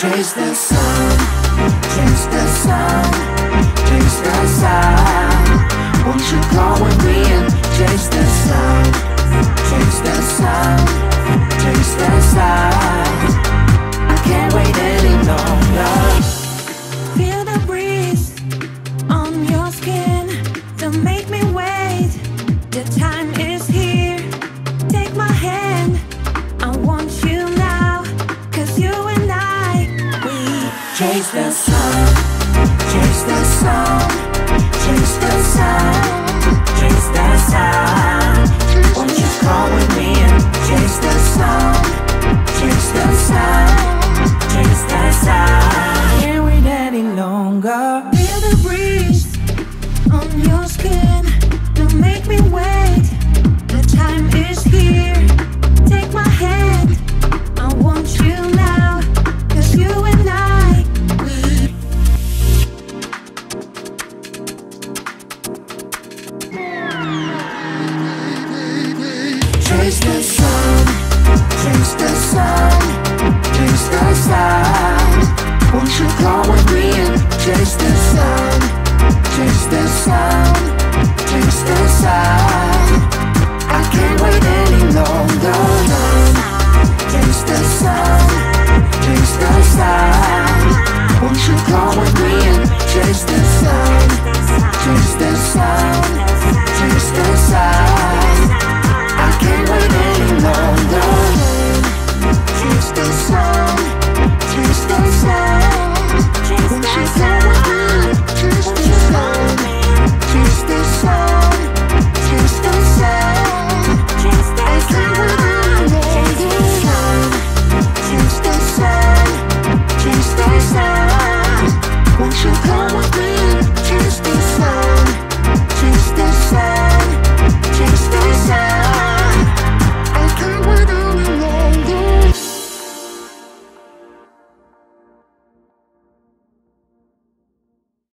Chase the sun, chase the sun, chase the sun. Won't you come with me and chase the sun? Chase the sun, chase the sun. Chase the sun, chase the sun, chase the sun. Won't you come with me and chase the sun?